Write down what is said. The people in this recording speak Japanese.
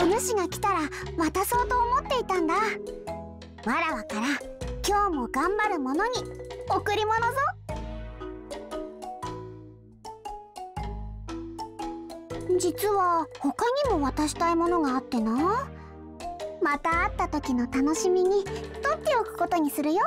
お主が来たら渡そうと思っていたんだ。わらわから今日も頑張る者に贈り物ぞ。実は他にも渡したいものがあってな。また会った時の楽しみに取っておくことにするよ。